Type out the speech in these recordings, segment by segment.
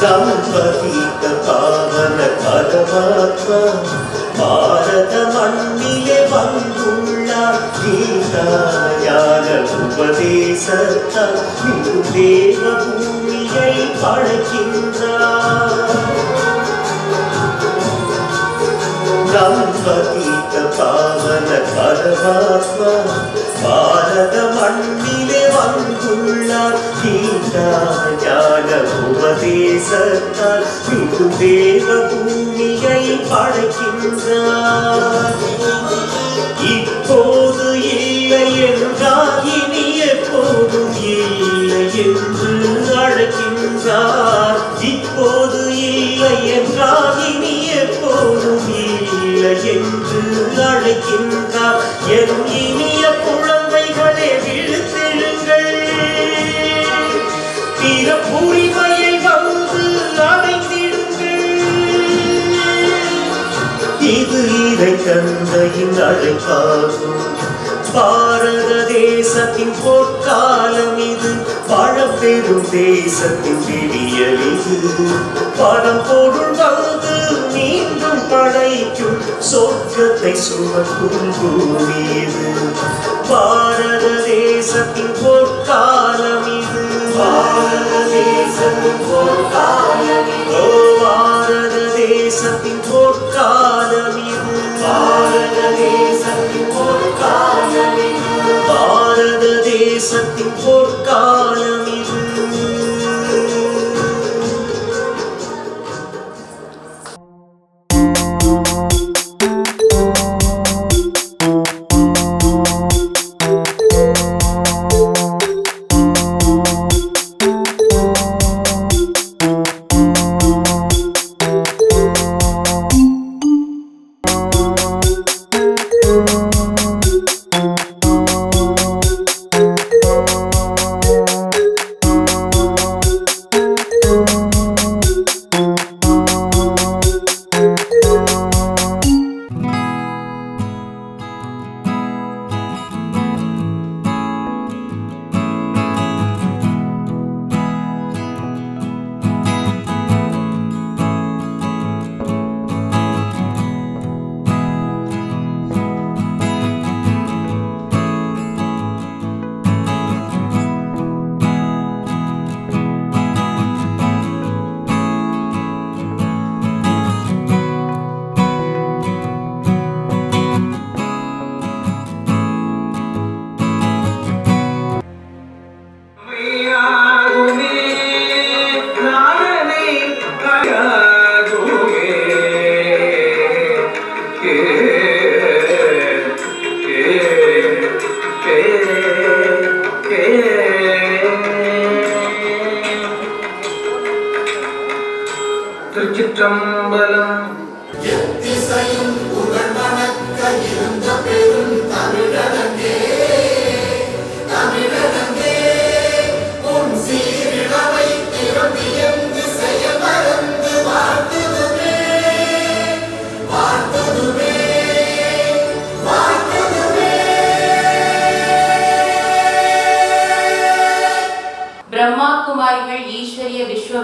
ಗಣಪತೀತ ಪಾವನ ಪರಮಾತ್ಮ ಭಾರತ ಮಣ್ಣಿಗೆ ಬಂದುಳ್ಳ ಗೀತಾಯಾರ ಉಪದೇಶ ದೇವ ಭೂಮಿಯೈ ಪಡಕಿಂದ பரீத பாவன பரமாத்மா பாரத மண்ணிலே வந்துள்ளார். ஞான உபதேசத்தால் மீண்டும் தேவ பூமியை படைக்கின்றார். இப்போது இல்லை என்றால் இனி எப்போதும் இல்லை என்று அழைக்கின்றார். அழைக்கின்றார். என் இனிய குழந்தைகளே விழுத்தெழுங்கள் பிறப்புரிமையை வந்து அடைந்திடுங்கள். இது இறை தந்தையின் அழைப்பாகும். பாரத தேசத்தின் பொற்காலம் இது. பழப்பெரும் தேசத்தின் விடியல் இது. பணம் பொருள் வைக்கும் சொர்க்கத்தை சுமக்கும் பூமி இது பாரத தேசத்தின் பொற்காலம் இது. பாரத தேசத்தின் பொற்காலம் இது. பாரத தேசத்தின் பொற்காலம் இது. பாரத தேசத்தின் பொற்காலம் இது. பாரத தேசத்தின் பொற்காலம் இது.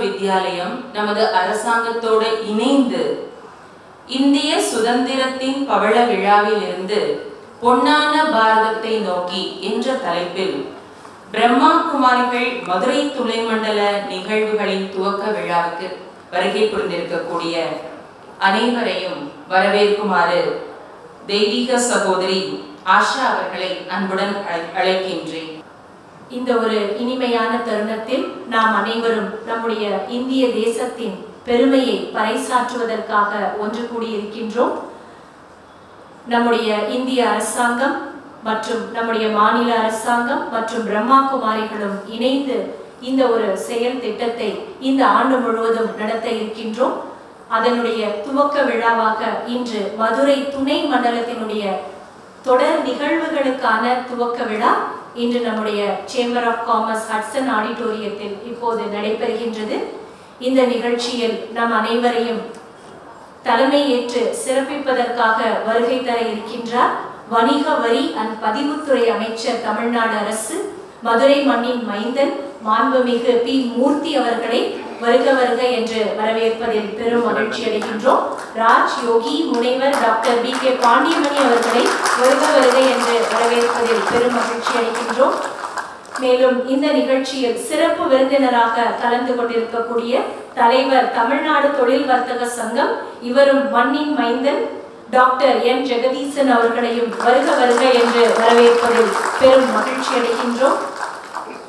வித்யாலயம் நமது அரசாங்கத்தோடு இணைந்து இந்திய சுதந்திரத்தின் பவள விழாவில் இருந்து பொன்னான பாரதத்தை நோக்கி என்ற தலைப்பில் பிரம்மா குமாரிகள் மதுரை துணை மண்டல நிகழ்வுகளின் துவக்க விழாவுக்கு வருகை புரிந்திருக்கக்கூடிய அனைவரையும் வரவேற்குமாறு தெய்வீக சகோதரி ஆஷா அவர்களை அன்புடன் அழை- அழைக்கின்றேன். இந்த ஒரு இனிமையான தருணத்தில் நாம் அனைவரும் நம்முடைய இந்திய தேசத்தின் பெருமையை பறைசாற்றுவதற்காக ஒன்று கூடியிருக்கின்றோம். நம்முடைய இந்திய அரசாங்கம் மற்றும் நம்முடைய மாநில அரசாங்கம் மற்றும் பிரம்மா குமாரிகளும் இணைந்து இந்த ஒரு செயல் திட்டத்தை இந்த ஆண்டு முழுவதும் நடத்த இருக்கின்றோம். அதனுடைய துவக்க விழாவாக இன்று மதுரை துணை மண்டலத்தினுடைய தொடர் நிகழ்வுகளுக்கான துவக்க விழா இன்று நம்முடைய சேம்பர் ஆஃப் காமர்ஸ் ஹட்சன் ஆடிட்டோரியத்தில் இப்போது நடைபெறுகின்றது. இந்த நிகழ்ச்சியில் நம் அனைவரையும் தலைமை ஏற்று சிறப்பிப்பதற்காக வருகை தர இருக்கின்றார் வணிக வரி அண்ட் பதிவுத்துறை அமைச்சர் தமிழ்நாடு அரசு மதுரை மண்ணின் மைந்தன் மாண்புமிகு பி மூர்த்தி அவர்களை வருக வருக என்று வரவேற்பதில் பெரும் மகிழ்ச்சி அடைகின்றோம். ராஜ் யோகி முனைவர் டாக்டர் பி கே பாண்டியமணி அவர்களை வருக வருக என்று வரவேற்பதில் பெரும் மகிழ்ச்சி அடைகின்றோம். மேலும் இந்த நிகழ்ச்சியில் சிறப்பு விருந்தினராக கலந்து கொண்டிருக்கக்கூடிய தலைவர் தமிழ்நாடு தொழில் வர்த்தக சங்கம் இவரும் மண்ணின் மைந்தன் டாக்டர் என். ஜெகதீசன் அவர்களையும் வருக வருக என்று வரவேற்பதில் பெரும் மகிழ்ச்சி அடைகின்றோம்.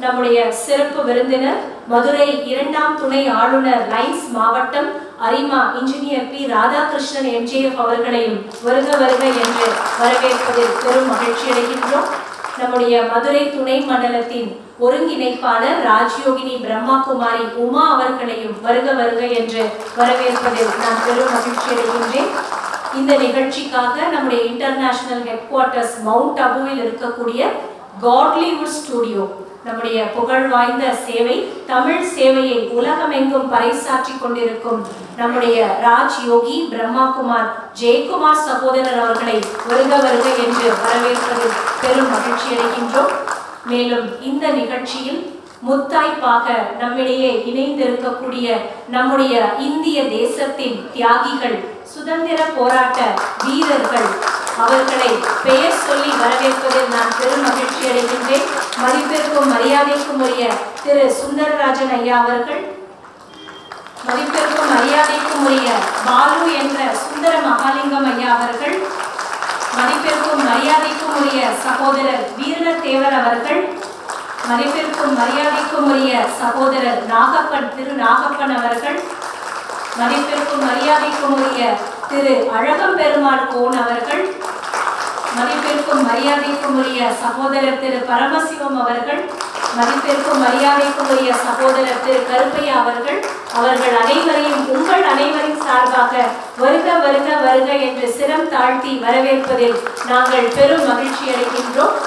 நம்முடைய சிறப்பு விருந்தினர் மதுரை இரண்டாம் துணை ஆளுநர் லைன்ஸ் மாவட்டம் அரிமா இன்ஜினியர் பி. ராதாகிருஷ்ணன் எம்ஜிஎஃப் அவர்களையும் வருக வருக என்று வரவேற்பதில் பெரும் மகிழ்ச்சி அடைகின்றோம். நம்முடைய மதுரை துணை மண்டலத்தின் ஒருங்கிணைப்பாளர் ராஜயோகினி பிரம்மாகுமாரி உமா அவர்களையும் வருக வருக என்று வரவேற்பதில் நான் பெரும் மகிழ்ச்சி அடைகின்றேன். இந்த நிகழ்ச்சிக்காக நம்முடைய இன்டர்நேஷனல் ஹெட் குவார்ட்டர்ஸ் மவுண்ட் அபுவில் இருக்கக்கூடிய காட்லிவுட் ஸ்டுடியோ நம்முடைய புகழ் வாய்ந்த சேவை தமிழ் சேவையை உலகமெங்கும் பறைசாற்றி கொண்டிருக்கும் நம்முடைய ராஜ் யோகி பிரம்மாகுமார் ஜெயக்குமார் சகோதரர் அவர்களை வருக வருக என்று வரவேற்பது பெரும் மகிழ்ச்சி அடைகின்றோம். மேலும் இந்த நிகழ்ச்சியில் முத்தாய்ப்பாக நம்மிடையே இணைந்திருக்கக்கூடிய நம்முடைய இந்திய தேசத்தின் தியாகிகள் சுதந்திர போராட்ட வீரர்கள். அவர்களை பெயர் சொல்லி வரவேற்பதில் நான் பெரும் மகிழ்ச்சி அடைகின்றேன். மதிப்பிற்கும் மரியாதைக்கும் உரிய திரு சுந்தரராஜன் ஐயா அவர்கள் மதிப்பிற்கும் மரியாதைக்கும் உரிய பாலு என்ற சுந்தர மகாலிங்கம் ஐயா அவர்கள் மதிப்பிற்கும் மரியாதைக்கும் உரிய சகோதரர் வீரதேவர் அவர்கள் மதிப்பிற்கும் மரியாதைக்கும் உரிய சகோதரர் நாகப்பன் திரு நாகப்பன் அவர்கள் மதிப்பிற்கும் மரியாதைக்கும் உரிய திரு அழகம் பெருமாள் கோன் அவர்கள் மதிப்பிற்கும் மரியாதைக்கும் உரிய சகோதரர் திரு பரமசிவம் அவர்கள் மதிப்பிற்கும் மரியாதைக்கும் உரிய சகோதரர் திரு கருப்பையா அவர்கள் அவர்கள் அனைவரையும் உங்கள் அனைவரின் சார்பாக வருக வருக வருக என்று சிரம் தாழ்த்தி வரவேற்பதில் நாங்கள் பெரும் மகிழ்ச்சி அடைகின்றோம்.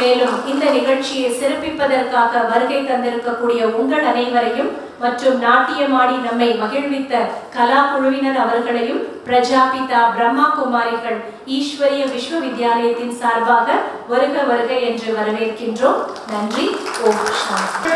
மேலும் இந்த நிகழ்ச்சியை சிறப்பிப்பதற்காக வருகை தந்திருக்கக்கூடிய உங்கள் அனைவரையும் மற்றும் நாட்டியமாடி நம்மை மகிழ்வித்த கலா குழுவினர் அவர்களையும் பிரஜாபிதா பிரம்மா குமாரிகள் ஈஸ்வரிய விஸ்வவித்யாலயத்தின் சார்பாக வருக வருக என்று வரவேற்கின்றோம். நன்றி. ஓம் சாந்தி.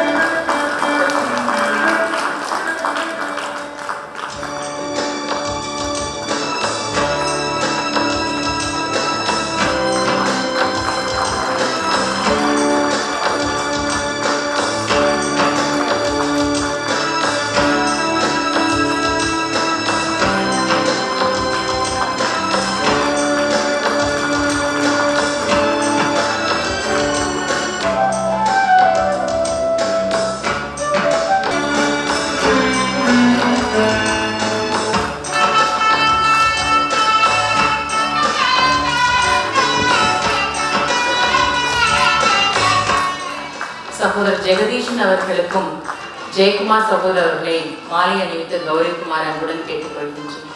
ஜெயக்குமார் சகோதரர்களை அவர்களை மாலை அணிவித்து கௌரிக்குமார் அன்புடன் கேட்டுக்கொள்கின்றேன்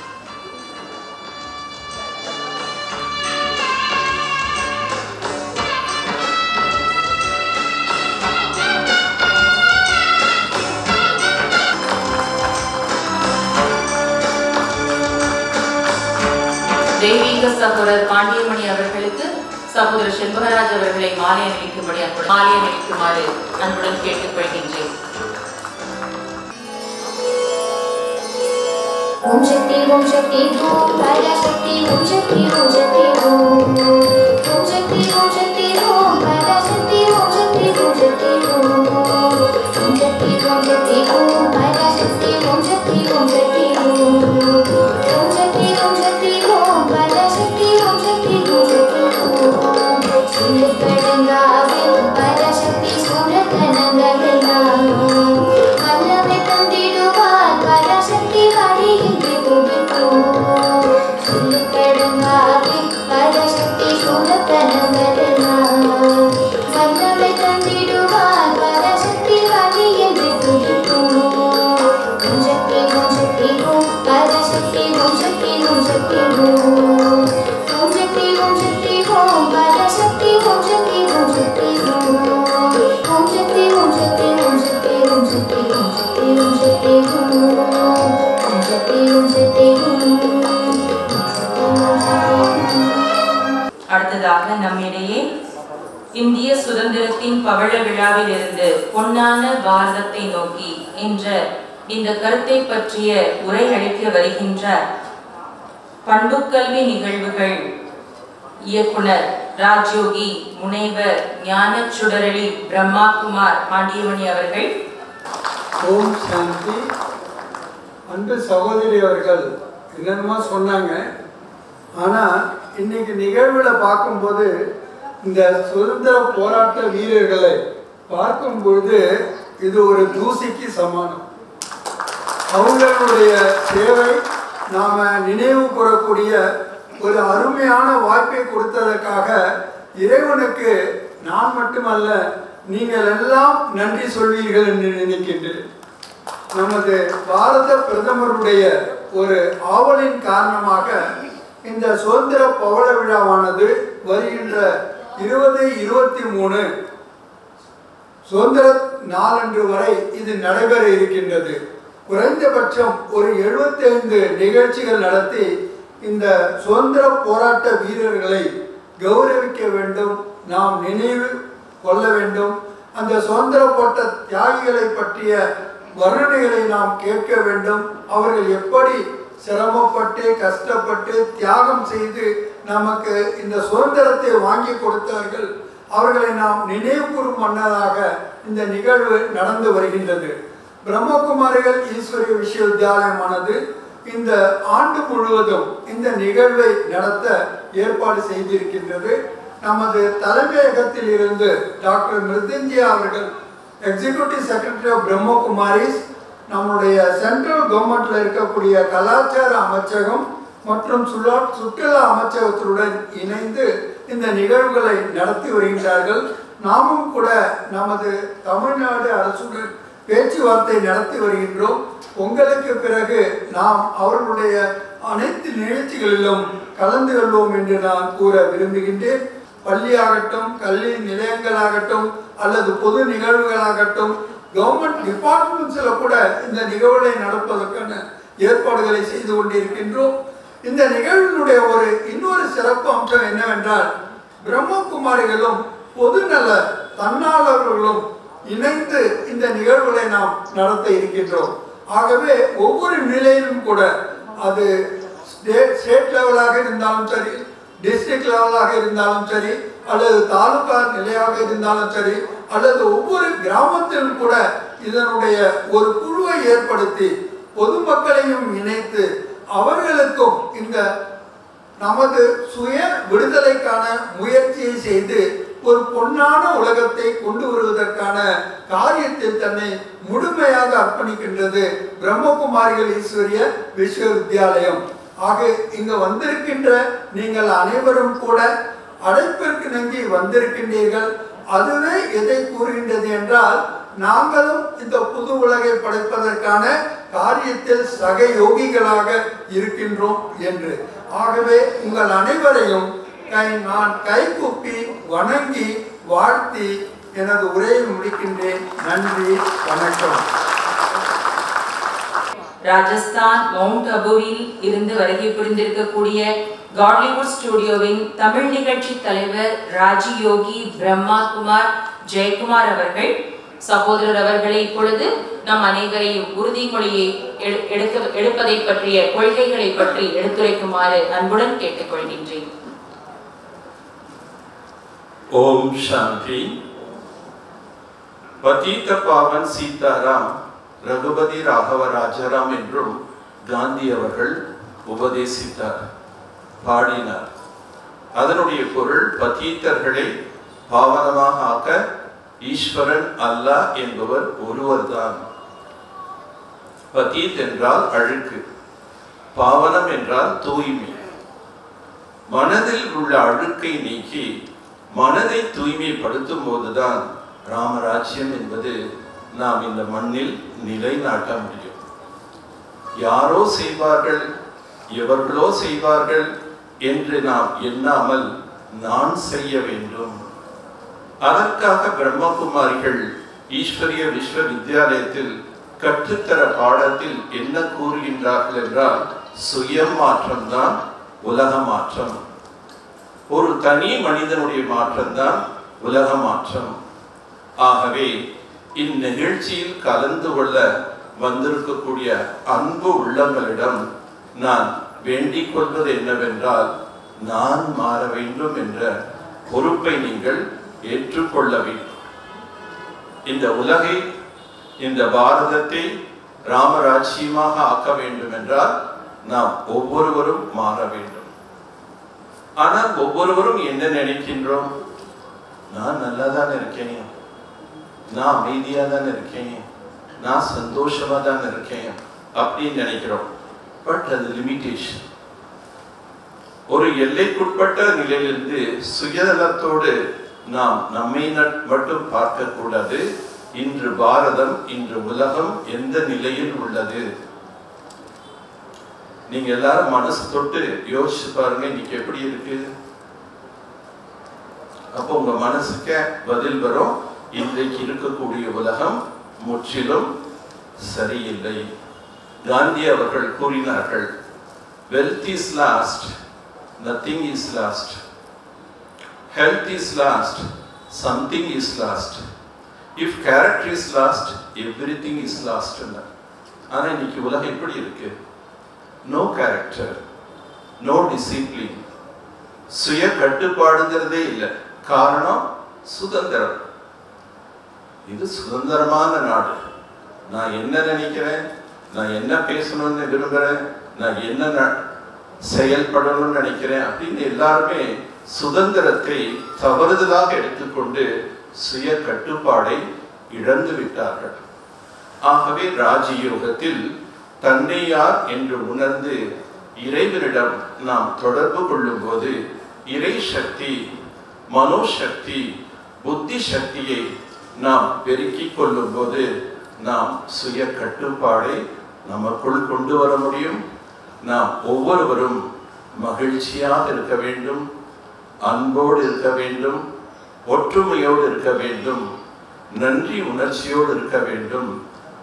தெய்வீக சகோதரர் பாண்டியமணி அவர்களுக்கு சகோதரர் செண்பகராஜ் அவர்களை மாலை அணிவிக்கும்படி மாலை அணிவிக்குமாறு அன்புடன் கேட்டுக்கொள் ओम शक्ति ओम शक्ति ओम शक्ति ओम शक्ति ओम शक्ति ओम ओम शक्ति ओम शक्ति ओम शक्ति ओम शक्ति ओम शक्ति ओम ओम शक्ति ओम शक्ति ओम இந்திய சுதந்திரத்தின் பவழ விழாவிலிருந்து பொன்னான பாரதத்தை நோக்கி என்ற இந்த கருத்தை பற்றிய உரை அளிக்க வருகின்றார் பண்புக்கல்வி நிகழ்வுகள் இயக்குனர் ராஜயோகி முனைவர் ஞான சுடரளி பிரம்மாகுமார் பாண்டியமணி அவர்கள். ஓம் சாந்தி. அன்று சகோதரி அவர்கள் என்னென்னமோ சொன்னாங்க. ஆனால் இன்னைக்கு நிகழ்வில் பார்க்கும்போது இந்த சுதந்திர போராட்ட வீரர்களை பார்க்கும் பொழுது இது ஒரு தூசிக்கு சமானம். அவங்களுடைய சேவை நாம் நினைவு கூறக்கூடிய ஒரு அருமையான வாய்ப்பை கொடுத்ததற்காக இறைவனுக்கு நான் மட்டுமல்ல நீங்கள் எல்லாம் நன்றி சொல்வீர்கள் என்று நினைக்கின்றேன். நமது பாரத பிரதமருடைய ஒரு ஆவலின் காரணமாக இந்த சுதந்திர பவள விழாவானது வருகின்ற இருபது இருபத்தி மூணு. சுதந்திர நாளன்று வரை இது நடைபெற இருக்கின்றது. குறைந்தபட்சம் ஒரு 75 நிகழ்ச்சிகள் நடத்தி இந்த சுதந்திர போராட்ட வீரர்களை கௌரவிக்க வேண்டும் நாம் நினைவு கொள்ள வேண்டும். அந்த சுதந்திர போட்ட தியாகிகளை பற்றிய வர்ணனைகளை நாம் கேட்க வேண்டும். அவர்கள் எப்படி சிரமப்பட்டு கஷ்டப்பட்டு தியாகம் செய்து நமக்கு இந்த சுதந்திரத்தை வாங்கி கொடுத்தார்கள். அவர்களை நாம் நினைவுகூரும் மன்னராக இந்த நிகழ்வு நடந்து வருகின்றது. பிரம்மகுமாரிகள் ஈஸ்வரி விஸ்வவித்யாலயமானது இந்த ஆண்டு முழுவதும் இந்த நிகழ்வை நடத்த ஏற்பாடு செய்திருக்கின்றது. நமது தலைமையகத்தில் இருந்து டாக்டர் மிருத்யுஞ்சயா அவர்கள் எக்ஸிகியூட்டிவ் செக்ரட்டரி ஆஃப் பிரம்மகுமாரிஸ் நம்முடைய சென்ட்ரல் கவர்மெண்ட்ல இருக்கக்கூடிய கலாச்சார அமைச்சகம் மற்றும் சுற்றுலா சுற்றுலா அமைச்சகத்துடன் இணைந்து இந்த நிகழ்வுகளை நடத்தி வருகின்றார்கள். நாமும் கூட நமது தமிழ்நாடு அரசுடன் பேச்சுவார்த்தை நடத்தி வருகின்றோம். உங்களுக்கு பிறகு நாம் அவர்களுடைய அனைத்து நிகழ்ச்சிகளிலும் கலந்து கொள்வோம் என்று நான் கூற விரும்புகின்றேன். பள்ளியாகட்டும் கல்வி நிலையங்களாகட்டும் அல்லது பொது நிகழ்வுகளாகட்டும் கவர்மெண்ட் டிபார்ட்மெண்ட்ஸில் கூட இந்த நிகழ்வுகளை நடப்பதற்கான ஏற்பாடுகளை செய்து கொண்டிருக்கின்றோம். இந்த நிகழ்வினுடைய ஒரு இன்னொரு சிறப்பு அம்சம் என்னவென்றால் பிரம்மகுமாரிகளும் பொதுநல தன்னாளர்களும் இணைந்து இந்த நிகழ்வுகளை நாம் நடத்த இருக்கின்றோம். ஆகவே ஒவ்வொரு நிலையிலும் கூட அது ஸ்டேட் ஸ்டேட் லெவலாக இருந்தாலும் சரி டிஸ்ட்ரிக்ட் லெவலாக இருந்தாலும் சரி அல்லது தாலுகா நிலையாக இருந்தாலும் சரி அல்லது ஒவ்வொரு கிராமத்திலும் கூட இதனுடைய ஒரு குழுவை ஏற்படுத்தி பொதுமக்களையும் இணைத்து அவர்களுக்கும் இந்த நமது சுய விடுதலைக்கான முயற்சியை செய்து ஒரு பொன்னான உலகத்தை கொண்டு வருவதற்கான காரியத்தில் தன்னை முழுமையாக அர்ப்பணிக்கின்றது பிரம்மகுமாரிகள் ஈஸ்வரிய விஸ்வவித்யாலயம். ஆக இங்க வந்திருக்கின்ற நீங்கள் அனைவரும் கூட அழைப்பிற்கு நங்கி வந்திருக்கின்றீர்கள். அதுவே எதை கூறுகின்றது என்றால் நாங்களும் இந்த புது உலகை படைப்பதற்கான காரியத்தில் சக யோகிகளாக இருக்கின்றோம் என்று. ஆகவே உங்கள் அனைவரையும் கை நான் கைகூப்பி வணங்கி வாழ்த்தி எனது உரையை முடிக்கின்றேன். நன்றி வணக்கம். ராஜஸ்தான் மவுண்ட் அபுவில் இருந்து வருகை புரிந்திருக்கக்கூடிய காட்லிவுட் ஸ்டுடியோவின் தமிழ் நிகழ்ச்சி தலைவர் ராஜயோகி பிரம்மா குமார் ஜெயக்குமார் அவர்கள் சகோதரர் அவர்களை இப்பொழுது நம் அனைவரையும் உறுதிமொழியை எடு- எடுக்க எடுப்பதை பற்றிய கொள்கைகளை பற்றி எடுத்துரைக்குமாறு அன்புடன் கேட்டுக்கொள்கின்றேன். ஓம் சாந்தி. பதீத பாவன் சீதாராம் ரகுபதி ராகவ ராஜாராம் என்றும் காந்தி அவர்கள் உபதேசித்தார் பாடினார். அதனுடைய பொருள் பதீத்தர்களை பாவனமாக ஆக்க ஈஸ்வரன் அல்லாஹ் என்பவர் ஒருவர்தான். பதீத் என்றால் அழுக்கு பாவனம் என்றால் தூய்மை. மனதில் உள்ள அழுக்கை நீக்கி மனதை தூய்மைப்படுத்தும் போதுதான் ராமராஜ்யம் என்பது நாம் இந்த மண்ணில் நிலைநாட்ட முடியும். யாரோ செய்வார்கள் எவர்களோ செய்வார்கள் என்று நாம் எண்ணாமல் நான் செய்ய வேண்டும். அதற்காக பிரம்மகுமாரிகள் ஈஸ்வரிய விஸ்வ வித்யாலயத்தில் கற்றுத்தர பாடத்தில் என்ன கூறுகின்றார்கள் என்றால் சுய மாற்றம்தான் உலக மாற்றம் ஒரு தனி மனிதனுடைய மாற்றம் தான் உலக மாற்றம் ஆகவே இந்நிகழ்ச்சியில் கலந்து கொள்ள வந்திருக்கக்கூடிய அன்பு உள்ளங்களிடம் நான் வேண்டிக் கொள்வது என்னவென்றால் நான் மாற வேண்டும் என்ற பொறுப்பை நீங்கள் ஏற்றுக்கொள்ள வேண்டும் இந்த உலகை இந்த பாரதத்தை ராமராஜ்யமாக ஆக்க வேண்டும் என்றால் நாம் ஒவ்வொருவரும் மாற வேண்டும். ஆனால் ஒவ்வொருவரும் என்ன நினைக்கின்றோம்? நான் நல்லா தான் இருக்கேன். நான் அமைதியாக தான் இருக்கேன். நான் சந்தோஷமா தான் இருக்கேன் அப்படின்னு நினைக்கிறோம். பட் அது லிமிட்டேஷன் ஒரு எல்லைக்குட்பட்ட நிலையிலிருந்து சுயநலத்தோடு நாம் நம்மை நட்- மட்டும் பார்க்கக்கூடாது. இன்று பாரதம் இன்று உலகம் எந்த நிலையில் உள்ளது? நீங்க எல்லாரும் மனசு தொட்டு யோசிச்சு பாருங்க இன்னைக்கு எப்படி இருக்கு? அப்போ உங்க மனசுக்கு பதில் வரும். இன்றைக்கு இருக்கக்கூடிய உலகம் முற்றிலும் சரியில்லை. காந்தி அவர்கள் கூறினார்கள் wealth is lost nothing is lost health is lost something is lost if character is lost everything is is ஆனால் இன்னைக்கு உலகம் எப்படி இருக்கு? நோ கேரக்டர் நோ டிசிப்ளின் சுய கட்டுப்பாடுங்கிறதே இல்லை. காரணம் சுதந்திரம். இது சுதந்திரமான நாடு. நான் என்ன நினைக்கிறேன்? நான் என்ன பேசணும்னு விரும்புகிறேன் நான் என்ன ந- செயல்படணும்னு நினைக்கிறேன்? அப்படின்னு எல்லாருமே சுதந்திரத்தை தவறுதலாக எடுத்துக்கொண்டு சுய கட்டுப்பாடை இழந்து விட்டார்கள். ஆகவே ராஜயோகத்தில் தன்னை யார் என்று உணர்ந்து இறைவனிடம் நாம் தொடர்பு கொள்ளும்போது இறை சக்தி மனோசக்தி புத்தி சக்தியை நாம் பெருக்கிக் கொள்ளும்போது நாம் சுய கட்டுப்பாடை நமக்குள் கொண்டு வர முடியும். நாம் ஒவ்வொருவரும் மகிழ்ச்சியாக இருக்க வேண்டும். அன்போடு இருக்க வேண்டும் ஒற்றுமையோடு இருக்க வேண்டும் நன்றி உணர்ச்சியோடு இருக்க வேண்டும்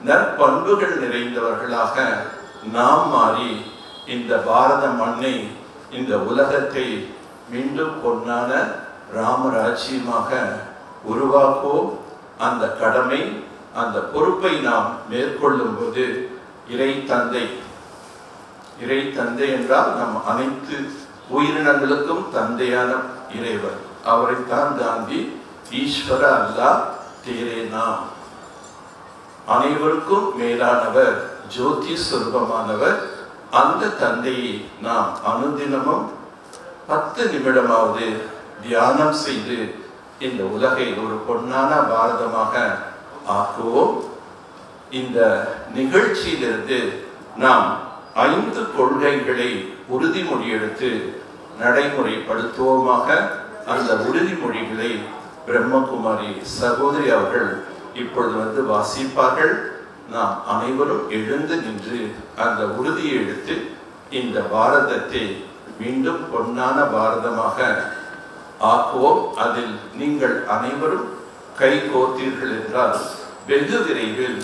நற்பண்புகள் நிறைந்தவர்களாக நாம் மாறி இந்த பாரத மண்ணை இந்த உலகத்தை மீண்டும் பொன்னான ராமராஜ்யமாக உருவாக்குவோம். அந்த கடமை அந்த பொறுப்பை நாம் மேற்கொள்ளும் போது இறை தந்தை இறை தந்தை என்றால் நம் அனைத்து உயிரினங்களுக்கும் தந்தையான இறைவர் அவரைத்தான் காந்தி ஈஸ்வர அல்லா தேரே நாம். அனைவருக்கும் மேலானவர் ஜோதி சொருபமானவர். அந்த தந்தையை நாம் அனுதினமும் பத்து நிமிடமாவது தியானம் செய்து இந்த உலகை ஒரு பொன்னான பாரதமாக ஆக்குவோம். இந்த நிகழ்ச்சியிலிருந்து நாம் ஐந்து கொள்கைகளை உறுதிமொழி எடுத்து நடைமுறைப்படுத்துவோமாக அந்த உறுதிமொழிகளை பிரம்மகுமாரி சகோதரி அவர்கள் இப்பொழுது வந்து வாசிப்பார்கள். நாம் அனைவரும் எழுந்து நின்று அந்த உறுதியை எடுத்து இந்த பாரதத்தை மீண்டும் பொன்னான பாரதமாக ஆக்குவோம். அதில் நீங்கள் அனைவரும் கை கோர்த்தீர்கள் என்றால் வெகு விரைவில்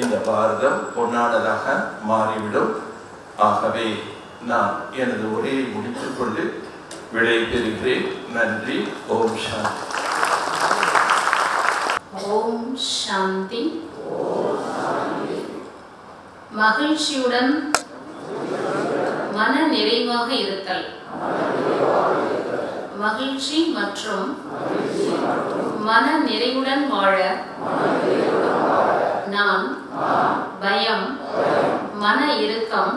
இந்த பாரதம் பொன்னானதாக மாறிவிடும். ஆகவே நான் எனது உரையை முடித்துக் கொண்டு விடைபெறுகிறேன் நன்றி. ஓம் சாந்தி. ஓம் சாந்தி. மகிழ்ச்சியுடன் மன நிறைவாக இருத்தல். மகிழ்ச்சி மற்றும் மன நிறைவுடன் வாழ நான் பயம் மன இறுக்கம்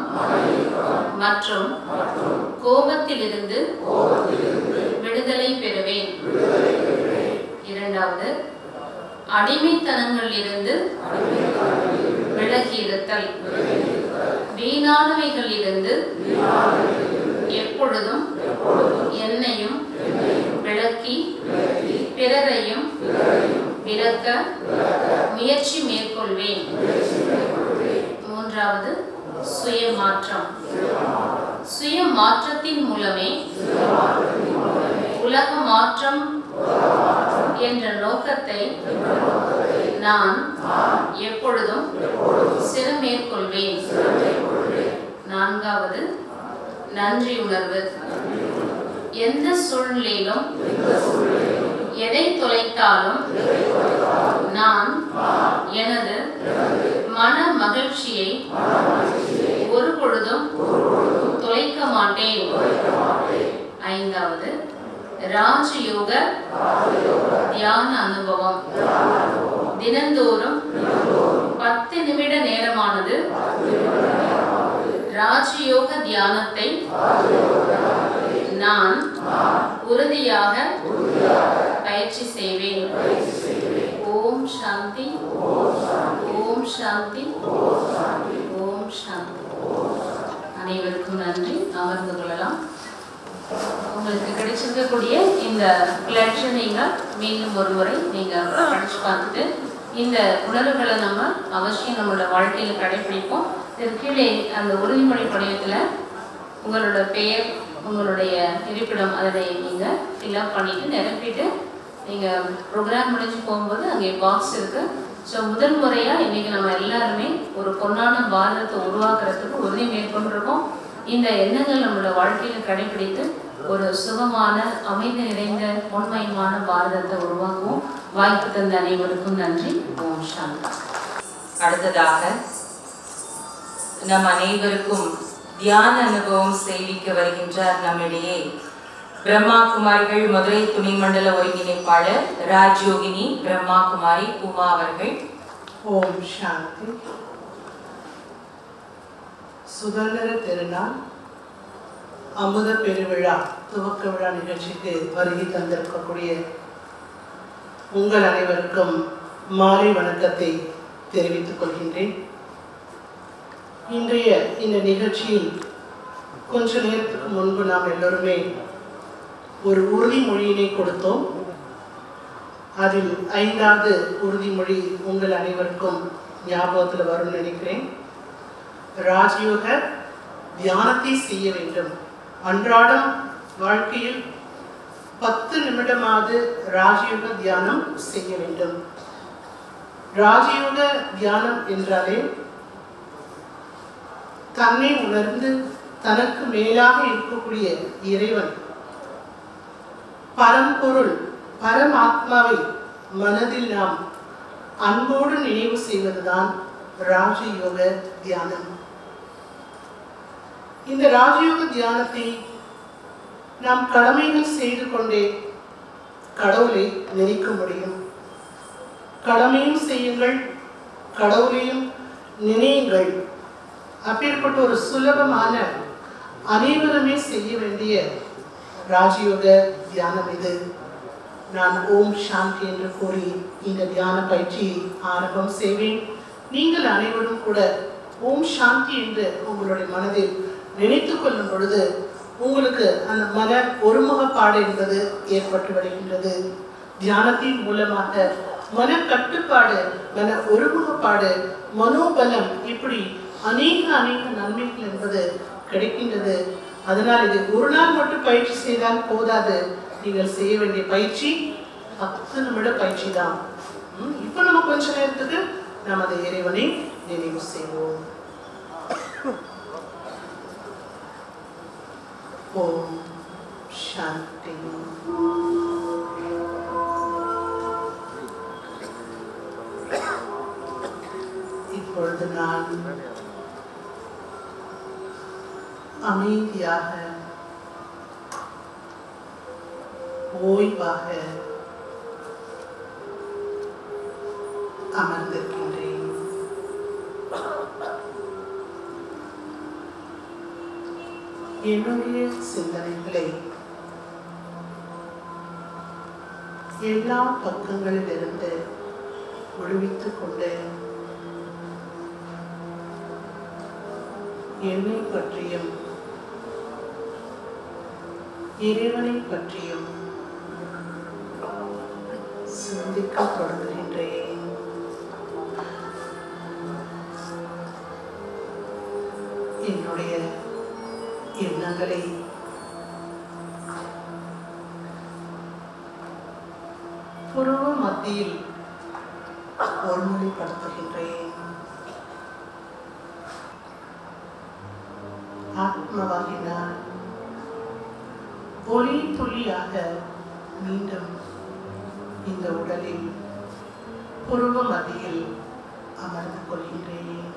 மற்றும் கோபத்திலிருந்து விடுதலை பெறுவேன். இரண்டாவது அடிமைத்தனங்களிலிருந்து விலகி இருத்தல் வீணானவைகளிலிருந்து எப்பொழுதும் என்னையும் விளக்கி பிறரையும் விளக்க முயற்சி மேற்கொள்வேன். மூன்றாவது சுய மாற்றம் சுய மாற்றத்தின் மூலமே உலக மாற்றம் என்ற நோக்கத்தை நான் எப்பொழுதும் சிறு மேற்கொள்வேன் நான்காவது நன்றி உணர்வு. எந்த சூழ்நிலையிலும் எதை தொலைத்தாலும் நான் எனது மன மகிழ்ச்சியை ஒரு பொழுதும் தொலைக்க மாட்டேன். ஐந்தாவது ராஜயோக தியான அனுபவம். தினந்தோறும் பத்து நிமிட நேரமானது ராஜயோக தியானத்தை நான் உறுதியாக பயிற்சி செய்வேன். ஓம் சாந்தி. ஓம் சாந்தி. ஓம் சாந்தி. அனைவருக்கும் நன்றி. அமர்ந்து கொள்ளலாம். உங்களுக்கு கிடைச்சிருக்கக்கூடிய இந்த லெக்சர் நீங்கள் மீண்டும் ஒரு முறை நீங்கள் படிச்சு பார்த்துட்டு இந்த உணர்வுகளை நம்ம அவசியம் நம்மளோட வாழ்க்கையில் கடைபிடிப்போம். இதற்கு கீழே அந்த உறுதிமொழி படிவத்தில் உங்களோட பெயர் உங்களுடைய இருப்பிடம் அதனை நீங்கள் ஃபில்அப் பண்ணிவிட்டு நிரப்பிட்டு நீங்கள் ப்ரோக்ராம் முடிஞ்சு போகும்போது அங்கே பாக்ஸ் இருக்குது ஸோ முதல் முறையாக இன்றைக்கி நம்ம எல்லாருமே ஒரு பொன்னான பாரதத்தை உருவாக்குறதுக்கு உறுதி மேற்கொண்டிருக்கோம். இந்த எண்ணங்கள் நம்மளோட வாழ்க்கையில் கடைபிடித்து ஒரு சுகமான அமைதி நிறைந்த உண்மையுமான பாரதத்தை உருவாக்குவோம். வாய்ப்பு தந்த அனைவருக்கும் நன்றி. ஓம் சாந்தி. அடுத்ததாக நம் அனைவருக்கும் தியான அனுபவம் செய்விக்க வருகின்றார் நம்மிடையே. பிரம்மா குமாரிகள் மதுரை துணை மண்டல ஒருங்கிணைப்பாளர் ராஜயோகினி பிரம்மா குமாரி உமா அவர்கள். ஓம் சாந்தி. சுதந்திர திருநாள் அமுத பெருவிழா துவக்க விழா நிகழ்ச்சிக்கு வருகை தந்திருக்கக்கூடிய உங்கள் அனைவருக்கும் மாலை வணக்கத்தை தெரிவித்துக் கொள்கின்றேன். இன்றைய இந்த நிகழ்ச்சியில் கொஞ்ச நேரத்துக்கு முன்பு நாம் எல்லோருமே ஒரு உறுதிமொழியினை கொடுத்தோம். அதில் ஐந்தாவது உறுதிமொழி உங்கள் அனைவருக்கும் ஞாபகத்தில் வரும்னு நினைக்கிறேன். ராஜயோக தியானத்தை செய்ய வேண்டும். அன்றாடம் வாழ்க்கையில் பத்து நிமிடமாவது ராஜயோக தியானம் செய்ய வேண்டும். ராஜயோக தியானம் என்றாலே தன்னை உணர்ந்து தனக்கு மேலாக இருக்கக்கூடிய இறைவன் பரம்பொருள் பரமாத்மாவை மனதில் நாம் அன்போடு நினைவு செய்வதுதான் ராஜயோக தியானம். இந்த ராஜயோக தியானத்தை நாம் கடமைகள் செய்து கொண்டே கடவுளை நினைக்க முடியும். கடமையும் செய்யுங்கள் கடவுளையும் நினையுங்கள். அப்பேற்பட்ட ஒரு சுலபமான அனைவருமே செய்ய வேண்டிய ராஜயோக தியானம் இது நான் ஓம் சாந்தி என்று கூறி இந்த தியான பயிற்சியை ஆரம்பம் செய்வேன். நீங்கள் அனைவரும் கூட ஓம் சாந்தி என்று உங்களுடைய மனதில் நினைத்து கொள்ளும் பொழுது உங்களுக்கு அந்த மன ஒருமுகப்பாடு என்பது ஏற்பட்டு வருகின்றது தியானத்தின் மூலமாக மன கட்டுப்பாடு மன ஒருமுகப்பாடு மனோபலம் இப்படி அநேக அநேக நன்மைகள் என்பது கிடைக்கின்றது. அதனால் இது ஒரு நாள் மட்டும் பயிற்சி செய்தால் போதாது. நீங்கள் செய்ய வேண்டிய பயிற்சி பத்து நிமிட பயிற்சி தான். இப்போ நம்ம கொஞ்ச நேரத்துக்கு நமது இறைவனை நினைவு செய்வோம். ஓம் சாந்தி. இப்பொழுது நான் அமைதியாக ஓய்வாக அமர்ந்திருக்கின்றேன் என்னுடைய சிந்தனைகளை எல்லா பக்கங்களிலிருந்து விடுவித்துக் கொண்டு என்னை பற்றியும் இறைவனை பற்றியும் சிந்திக்க தொடங்குகின்றேன் என்னுடைய எண்ணங்களை புருவ மத்தியில் ஒருமொழிப்படுத்துகின்றேன் ஒளி துளியாக மீண்டும் இந்த உடலில் புருவ மத்தியில் அமர்ந்து கொள்கின்றேன்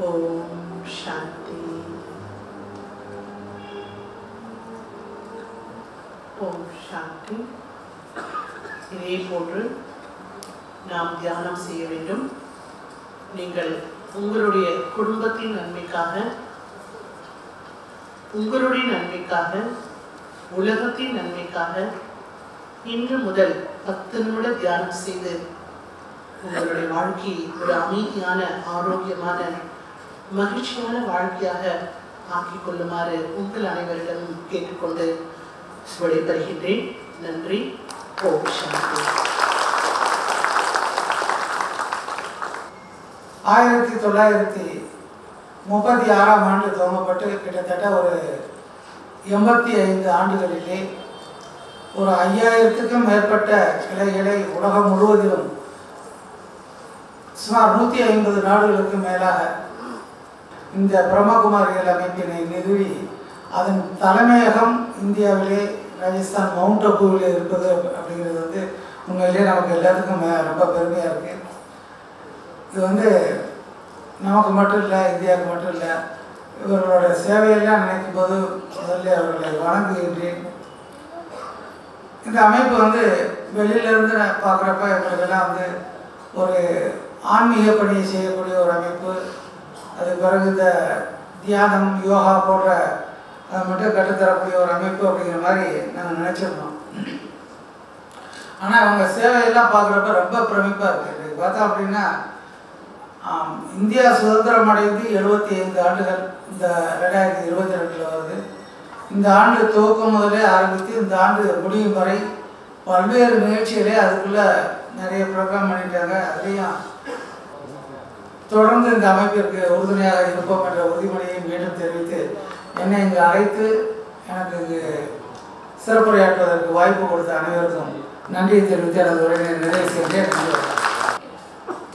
ஓம் சாந்தி ஓம் சாந்தி இதே போன்று நாம் தியானம் செய்ய வேண்டும் நீங்கள் உங்களுடைய குடும்பத்தின் நன்மைக்காக உங்களுடைய நன்மைக்காக உலகத்தின் நன்மைக்காக இன்று முதல் பத்து நிமிட தியானம் செய்து உங்களுடைய வாழ்க்கையை ஒரு அமைதியான ஆரோக்கியமான மகிழ்ச்சியான வாழ்க்கையாக ஆக்கிக் கொள்ளுமாறு உங்கள் அனைவரிடமும் கேட்டுக்கொண்டு விடைபெறுகின்றேன். நன்றி. ஓம் சாந்தி. ஆயிரத்தி தொள்ளாயிரத்தி முப்பத்தி ஆறாம் ஆண்டு துவங்கப்பட்டு கிட்டத்தட்ட ஒரு எண்பத்தி ஐந்து ஆண்டுகளிலே ஒரு ஐயாயிரத்துக்கும் மேற்பட்ட கிளைகளை உலகம் முழுவதிலும் சுமார் நூற்றி ஐம்பது நாடுகளுக்கு மேலாக இந்த பிரம்மகுமாரிகள் அமைப்பினை நிறுவி அதன் தலைமையகம் இந்தியாவிலே ராஜஸ்தான் மவுண்ட் அபுவில் இருப்பது அப்படிங்கிறது வந்து உண்மையிலே நமக்கு எல்லாத்துக்கும் மே- ரொம்ப பெருமையாக இருக்குது இது வந்து நமக்கு மட்டும் இல்லை இந்தியாவுக்கு மட்டும் இல்லை. இவர்களோட சேவையெல்லாம் நினைக்கும் போது முதல்ல அவர்களை வணங்குகின்றேன். இந்த அமைப்பு வந்து வெளியிலேருந்து பார்க்குறப்ப எங்களுக்கெல்லாம் வந்து ஒரு ஆன்மீக பணியை செய்யக்கூடிய ஒரு அமைப்பு. அது பிறகு இந்த தியானம் யோகா போன்ற அதை மட்டும் கற்றுத்தரக்கூடிய ஒரு அமைப்பு அப்படிங்கிற மாதிரி நாங்கள் நினச்சிருந்தோம். ஆனால் அவங்க சேவையெல்லாம் பார்க்குறப்ப ரொம்ப பிரமிப்பாக இருக்குது பார்த்தா அப்படின்னா இந்தியா சுதந்திரம் அடைந்து எழுபத்தி ஐந்து ஆண்டுகள் இந்த ரெண்டாயிரத்தி இருபத்தி ரெண்டில் வருது. இந்த ஆண்டு துவக்கம் முதலே ஆரம்பித்து இந்த ஆண்டு முடியும் வரை பல்வேறு நிகழ்ச்சிகளே அதுக்குள்ளே நிறைய ப்ரோக்ராம் பண்ணிட்டாங்க. அதையும் தொடர்ந்து இந்த அமைப்பிற்கு உறுதுணையாக இருப்போம் என்ற உறுதிமொழியை மீண்டும் தெரிவித்து என்னை இங்கு அழைத்து எனக்கு இங்கு சிறப்புரையாற்றுவதற்கு வாய்ப்பு கொடுத்த அனைவருக்கும் நன்றியை தெரிவித்து எனது உரையை நிறைவு செய்கிறேன்.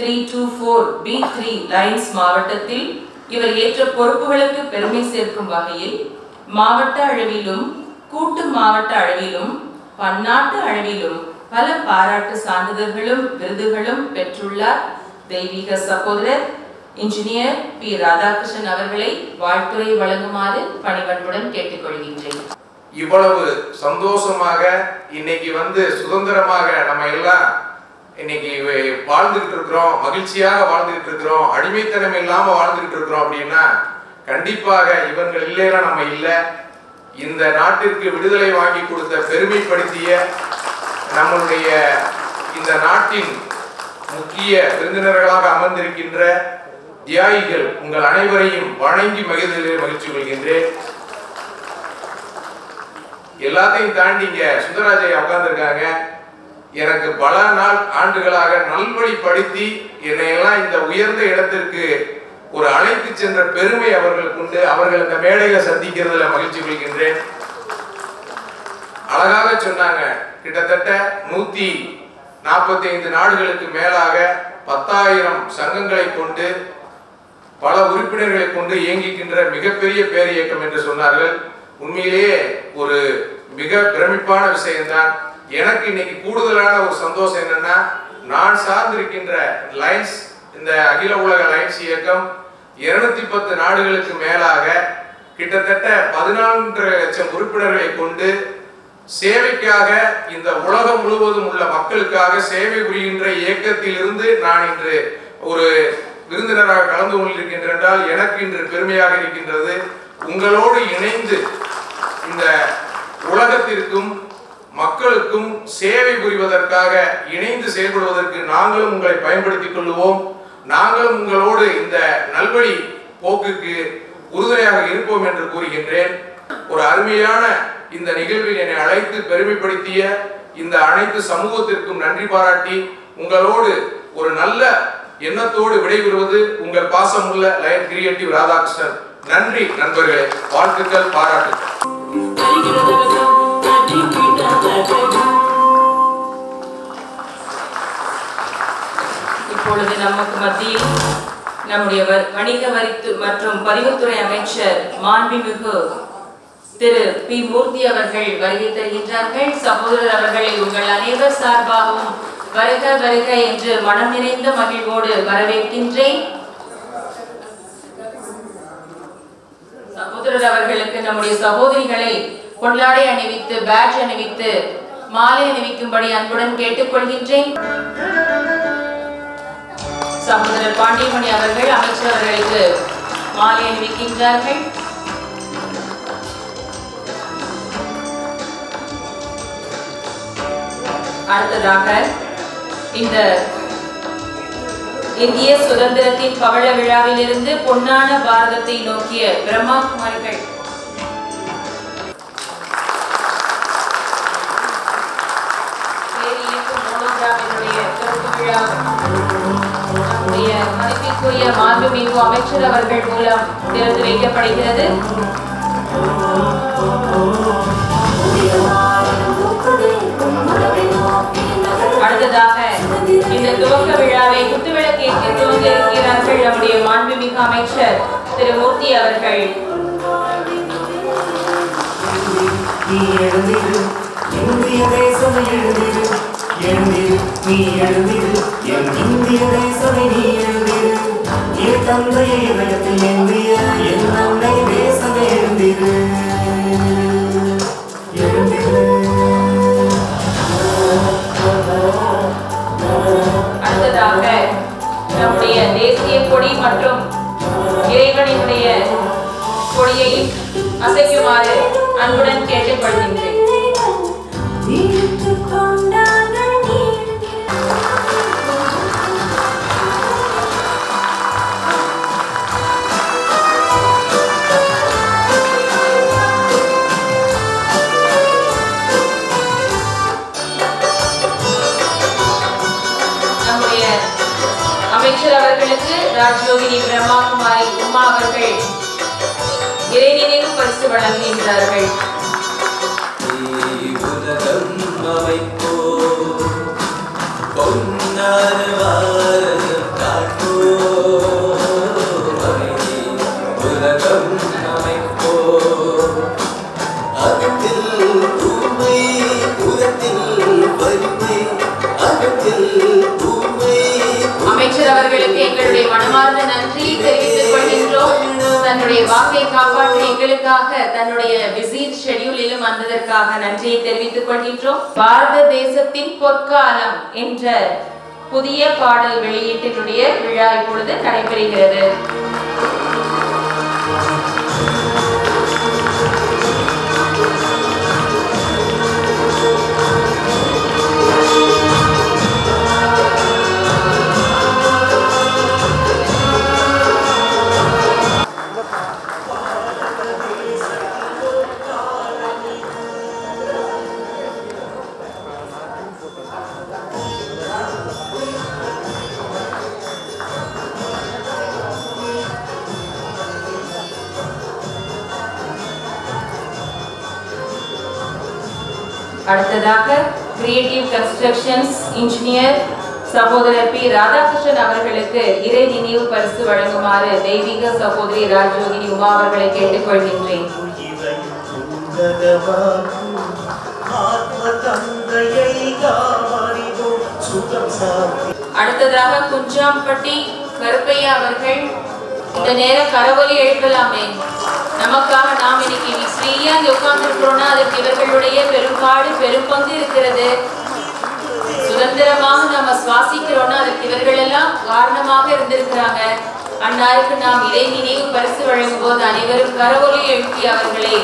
Three two four B three lines மாவட்டத்தில் இவர் ஏற்ற பொறுப்புகளுக்கு பெருமை சேர்க்கும் வகையில் மாவட்ட அளவிலும் கூட்டு மாவட்ட அளவிலும் பன்னாட்டு அளவிலும் பல பாராட்டு சான்றிதழ்களும் விருதுகளும் பெற்றுள்ளார். தெய்வீக சகோதரர் இன்ஜினியர் பி ராதாகிருஷ்ணன் அவர்களை வாழ்த்துறை வழங்குமாறு பணிவன்புடன் கேட்டுக்கொள்கின்றேன். இவ்வளவு சந்தோஷமாக இன்னைக்கு வந்து சுதந்திரமாக நம்ம எல்லாம் இன்னைக்கு வாழ்ந்துகிட்டு இருக்கிறோம் மகிழ்ச்சியாக வாழ்ந்துகிட்டு இருக்கிறோம் அடிமைத்தனம் இல்லாம வாழ்ந்துகிட்டு இருக்கிறோம் அப்படின்னா கண்டிப்பாக இவர்கள் இல்லைன்னா நம்ம இல்லை. இந்த நாட்டிற்கு விடுதலை வாங்கி கொடுத்த பெருமைப்படுத்திய நம்மளுடைய இந்த நாட்டின் முக்கிய விருந்தினர்களாக அமர்ந்திருக்கின்ற தியாகிகள் உங்கள் அனைவரையும் வணங்கி மகிழ்ந்ததிலே மகிழ்ச்சி கொள்கின்றேன். எல்லாத்தையும் தாண்டி சுந்தராஜய் உட்கார்ந்துருக்காங்க. எனக்கு பல நாள் ஆண்டுகளாக நல்வழிப்படுத்தி என்னையெல்லாம் இந்த உயர்ந்த இடத்திற்கு ஒரு அழைத்து சென்ற பெருமை அவர்களுக்கு உண்டு அவர்கள் இந்த மேடையில சந்திக்கிறதுல மகிழ்ச்சி கொள்கின்றேன். அழகாக சொன்னாங்க கிட்டத்தட்ட நூத்தி நாற்பத்தி ஐந்து நாடுகளுக்கு மேலாக பத்தாயிரம் சங்கங்களை கொண்டு பல உறுப்பினர்களை கொண்டு இயங்கிக்கின்ற மிகப்பெரிய பேர் இயக்கம் என்று சொன்னார்கள். உண்மையிலேயே ஒரு மிக பிரமிப்பான விஷயம்தான். எனக்கு இன்னைக்கு கூடுதலான ஒரு சந்தோஷம் என்னன்னா நான் சார்ந்திருக்கின்ற லைன்ஸ் இந்த அகில உலக லைன்ஸ் இயக்கம் இருநூத்தி பத்து நாடுகளுக்கு மேலாக கிட்டத்தட்ட பதினான்கு லட்சம் உறுப்பினர்களை கொண்டு சேவைக்காக இந்த உலகம் முழுவதும் உள்ள மக்களுக்காக சேவை புரிகின்ற இயக்கத்திலிருந்து நான் இன்று ஒரு விருந்தினராக கலந்து கொண்டிருக்கின்றேன் என்றால் எனக்கு இன்று பெருமையாக இருக்கின்றது. உங்களோடு இணைந்து இந்த உலகத்திற்கும் மக்களுக்கும் சேவை புரிவதற்காக இணைந்து செயல்படுவதற்கு நாங்களும் உங்களை பயன்படுத்திக் கொள்வோம் நாங்களும் உங்களோடு இந்த நல்வழி போக்குக்கு உறுதுணையாக இருப்போம் என்று கூறுகின்றேன். ஒரு அருமையான இந்த நிகழ்வில் என்னை அழைத்து பெருமைப்படுத்திய இந்த அனைத்து சமூகத்திற்கும் நன்றி பாராட்டி உங்களோடு ஒரு நல்ல எண்ணத்தோடு விடைபெறுவது உங்கள் பாசமுள்ள லயன் கிரியேட்டிவ் ராதாகிருஷ்ணன். நன்றி நண்பர்களே. வாழ்த்துக்கள் பாராட்டுகள் இப்பொழுது நமக்கு மத்தியில் நம்முடைய வணிக வரித்து மற்றும் பதிவுத்துறை அமைச்சர் மாண்புமிகு திரு பி மூர்த்தி அவர்கள் வருகை தருகின்றார்கள். சகோதரர் அவர்களை உங்கள் அனைவர் சார்பாகவும் வருக வருக என்று மனம் நிறைந்த மகிழ்வோடு வரவேற்கின்றேன். சகோதரர் அவர்களுக்கு நம்முடைய சகோதரிகளை கொண்டாடை அணிவித்து பேட்ச் அணிவித்து மாலை அணிவிக்கும்படி அன்புடன் கேட்டுக்கொள்கின்றேன். சகோதரர் பாண்டியமணி அவர்கள் அமைச்சர் அவர்களுக்கு மாலை அணிவிக்கின்றார்கள். அடுத்ததாக இந்த இந்திய சுதந்திரத்தின் பவள விழாவிலிருந்து பொன்னான பாரதத்தை நோக்கிய பிரம்மா குமாரிகள் இயக்கும் திறப்பு விழா நம்முடைய மதிப்பிற்குரிய மாண்புமிகு அமைச்சர் அவர்கள் மூலம் திறந்து வைக்கப்படுகிறது. அடுத்ததாக இந்த துவக்க விழாவை குத்துவிளக்கேற்று துவங்க இருக்கிறார்கள் நம்முடைய மாண்புமிகு அமைச்சர் திரு மூர்த்தி அவர்கள். நீ எழுந்திரு இந்திய தேசம் எழுந்திரு எழுந்திரு நீ எழுந்திரு. என் இந்திய தேசமே நீ எழுந்திரு. என் தந்தையை இதயத்தில் ஏந்திய என் அன்னை தேசமே எழுந்திரு. அடுத்ததாக நம்முடைய தேசிய கொடி மற்றும் இறைவனினுடைய அசைக்குமாறு அன்புடன் கேட்டுக்கொள்கின்றேன். ராஜயோகினி பிரம்மா குமாரி உமா அவர்கள் இறை நினைவு பரிசு வழங்குகின்றார்கள். உலகம் அமைப்போ பொன்னார காட்டோ மனமார்ந்த நன்றி தெரிவித்துக் கொள்கின்றோம். தன்னுடைய வாக்கை காப்பாற்றி எங்களுக்காக தன்னுடைய பிஸி ஷெட்யூலிலும் வந்ததற்காக நன்றியை தெரிவித்துக் கொள்கின்றோம். பாரத தேசத்தின் பொற்காலம் என்ற புதிய பாடல் வெளியீட்டினுடைய விழா இப்பொழுது நடைபெறுகிறது. அடுத்ததாக கிரியேட்டிவ் கன்ஸ்ட்ரக்ஷன்ஸ் இன்ஜினியர் சகோதரர் பி. ராதாகிருஷ்ணன் அவர்களுக்கு இறை நினைவு பரிசு வழங்குமாறு தெய்வீக சகோதரி ராஜோகினி உமா அவர்களை கேட்டுக்கொள்கின்றேன். அடுத்ததாக குஞ்சாம்பட்டி கருப்பையா அவர்கள் இந்த நேரம் கரவொலி எழுப்பலாமே. நமக்காக நாம் இன்னைக்கு ஃப்ரீயா இங்க உட்கார்ந்துருக்கிறோம்னா அதுக்கு இவர்களுடைய பெரும்பாடு பெரும்பங்கு இருக்கிறது. சுதந்திரமாக நாம சுவாசிக்கிறோம்னா அதுக்கு இவர்கள் எல்லாம் காரணமாக இருந்திருக்கிறாங்க. அன்னாருக்கு நாம் இதை நினைவு பரிசு வழங்கும் போது அனைவரும் கரவொலி எழுப்பி அவர்களை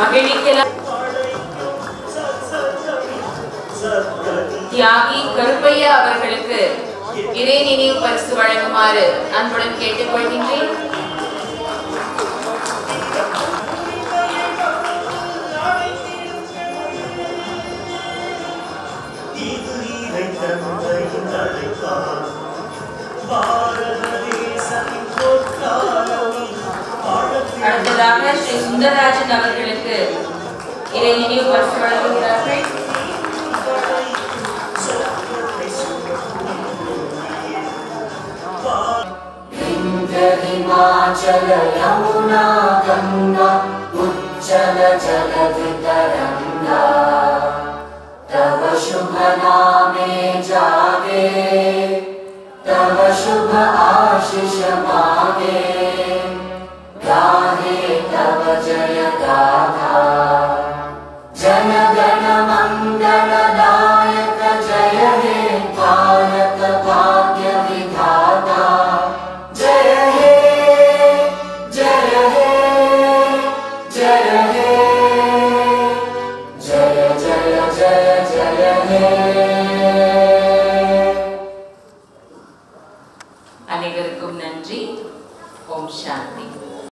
மகிழ்விக்கலாம். தியாகி கருப்பையா அவர்களுக்கு இறை நினைவு பரிசு வழங்குமாறு அன்புடன் கேட்டுக்கொள்கின்றேன் இது அடுத்ததாக ஸ்ரீ சுந்தரராஜன் அவர்களுக்கு இறை நினைவு பரிசு வழங்குகிறார்கள். हिमाचल यमुना गङ्गा उच्चल जलधितरङ्गा तव शुभ नामे जागे तव शुभ आशिष मागे। गाहे तव जय गाथा